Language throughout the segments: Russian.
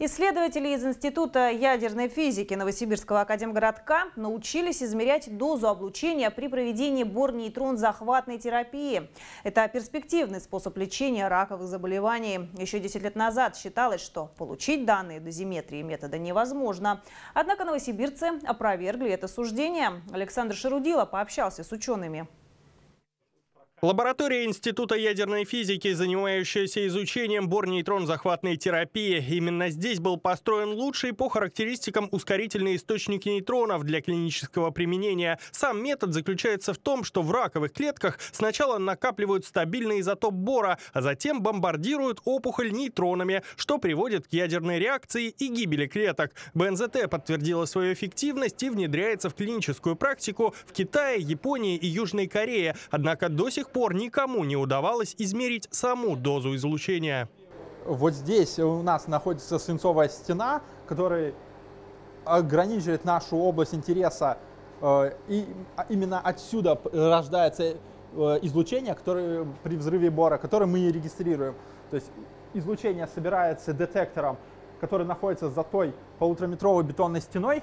Исследователи из Института ядерной физики Новосибирского академгородка научились измерять дозу облучения при проведении бор-нейтрон-захватной терапии. Это перспективный способ лечения раковых заболеваний. Еще 10 лет назад считалось, что получить данные дозиметрии метода невозможно. Однако новосибирцы опровергли это суждение. Александр Шарудила пообщался с учеными. Лаборатория Института ядерной физики, занимающаяся изучением бор-нейтрон-захватной терапии. Именно здесь был построен лучший по характеристикам ускорительный источник нейтронов для клинического применения. Сам метод заключается в том, что в раковых клетках сначала накапливают стабильный изотоп бора, а затем бомбардируют опухоль нейтронами, что приводит к ядерной реакции и гибели клеток. БНЗТ подтвердила свою эффективность и внедряется в клиническую практику в Китае, Японии и Южной Корее. Однако до сих сих пор никому не удавалось измерить саму дозу излучения. Вот здесь у нас находится свинцовая стена, которая ограничивает нашу область интереса. Э, и именно отсюда рождается э, излучение, которое при взрыве бора, которое мы и регистрируем. То есть излучение собирается детектором, который находится за той полутораметровой бетонной стеной,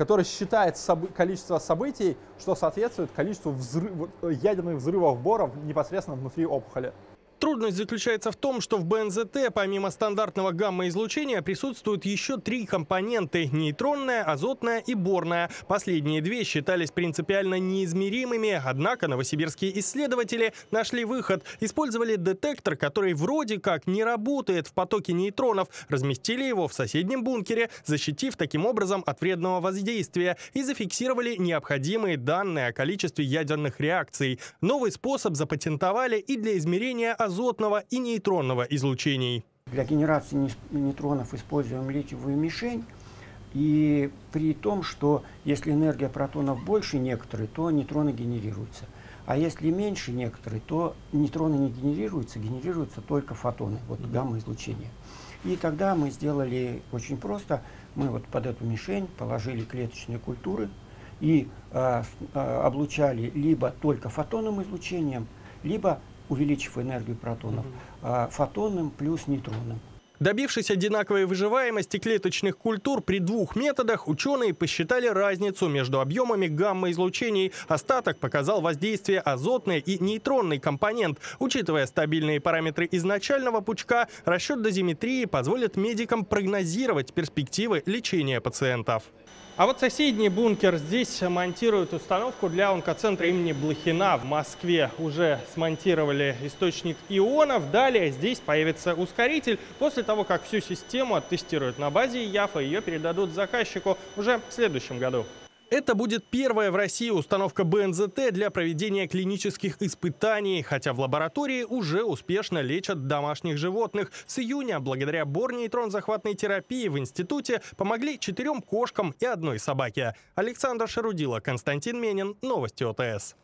который считает соб количество событий, что соответствует количеству взрыв ядерных взрывов боров непосредственно внутри опухоли. Трудность заключается в том, что в БНЗТ помимо стандартного гамма-излучения присутствуют еще три компоненты – нейтронная, азотная и борная. Последние две считались принципиально неизмеримыми, однако новосибирские исследователи нашли выход. Использовали детектор, который вроде как не работает в потоке нейтронов, разместили его в соседнем бункере, защитив таким образом от вредного воздействия и зафиксировали необходимые данные о количестве ядерных реакций. Новый способ запатентовали и для измерения азота азотного и нейтронного излучений. Для генерации нейтронов используем литиевую мишень. И при том, что если энергия протонов больше некоторые, то нейтроны генерируются. А если меньше некоторые, то нейтроны не генерируются, генерируются только фотоны, вот гамма-излучение. И тогда мы сделали очень просто. Мы вот под эту мишень положили клеточные культуры и э, э, облучали либо только фотонным излучением, либо увеличив энергию протонов, а фотонным плюс нейтронным. Добившись одинаковой выживаемости клеточных культур при двух методах, ученые посчитали разницу между объемами гамма-излучений. Остаток показал воздействие азотной и нейтронный компонент. Учитывая стабильные параметры изначального пучка, расчет дозиметрии позволит медикам прогнозировать перспективы лечения пациентов. А вот соседний бункер. Здесь монтируют установку для онкоцентра имени Блохина в Москве. Уже смонтировали источник ионов. Далее здесь появится ускоритель. После того, как всю систему оттестируют на базе ЯФа, ее передадут заказчику уже в следующем году. Это будет первая в России установка БНЗТ для проведения клинических испытаний, хотя в лаборатории уже успешно лечат домашних животных. С июня, благодаря бор-нейтрон-захватной терапии в институте, помогли четырем кошкам и одной собаке. Александр Шарудила, Константин Менин, Новости ОТС.